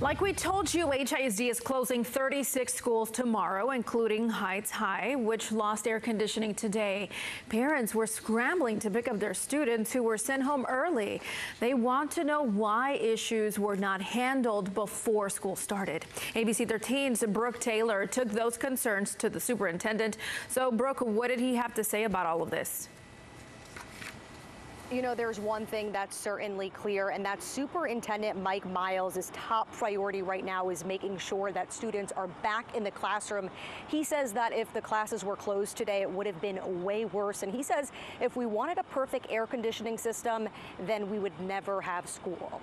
Like we told you, HISD is closing 36 schools tomorrow, including Heights High, which lost air conditioning today. Parents were scrambling to pick up their students who were sent home early. They want to know why issues were not handled before school started. ABC 13's Brooke Taylor took those concerns to the superintendent. So, Brooke, what did he have to say about all of this? You know, there's one thing that's certainly clear, and that's Superintendent Mike Miles' top priority right now is making sure that students are back in the classroom. He says that if the classes were closed today, it would have been way worse. And he says if we wanted a perfect air conditioning system, then we would never have school.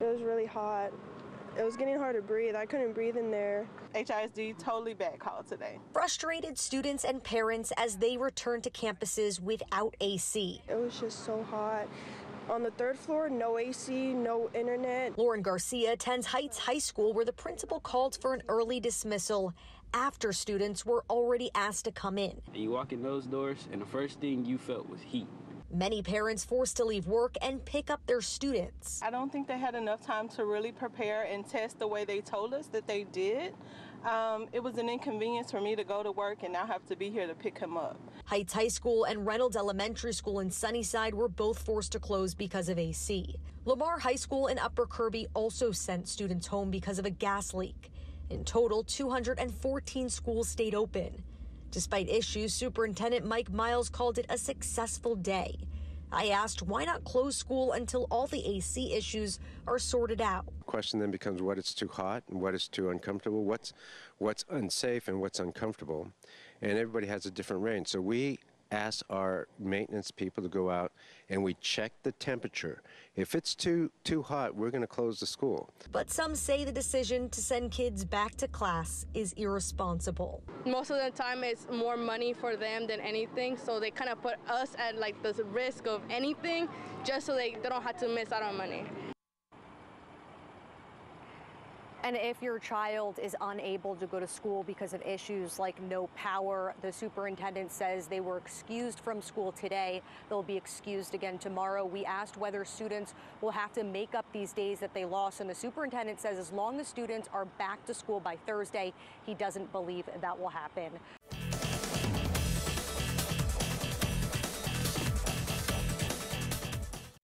It was really hot. It was getting hard to breathe. I couldn't breathe in there. HISD totally bad call today. Frustrated students and parents as they return to campuses without AC. It was just so hot. On the third floor, no AC, no internet. Lauren Garcia attends Heights High School where the principal called for an early dismissal after students were already asked to come in. And you walk in those doors and the first thing you felt was heat. Many parents forced to leave work and pick up their students. I don't think they had enough time to really prepare and test the way they told us that they did. Um, it was an inconvenience for me to go to work and now have to be here to pick him up. Heights High School and Reynolds Elementary School in Sunnyside were both forced to close because of AC. Lamar High School in Upper Kirby also sent students home because of a gas leak. In total, 214 schools stayed open. Despite issues, Superintendent Mike Miles called it a successful day. I asked why not close school until all the AC issues are sorted out. The question then becomes what is too hot and what is too uncomfortable, what's what's unsafe and what's uncomfortable. And everybody has a different range. So we ask our maintenance people to go out and we check the temperature. If it's too too hot, we're going to close the school. But some say the decision to send kids back to class is irresponsible. Most of the time it's more money for them than anything, so they kind of put us at like the risk of anything just so they, they don't have to miss out on money. And if your child is unable to go to school because of issues like no power, the superintendent says they were excused from school today. They'll be excused again tomorrow. We asked whether students will have to make up these days that they lost, and the superintendent says as long as students are back to school by Thursday, he doesn't believe that will happen.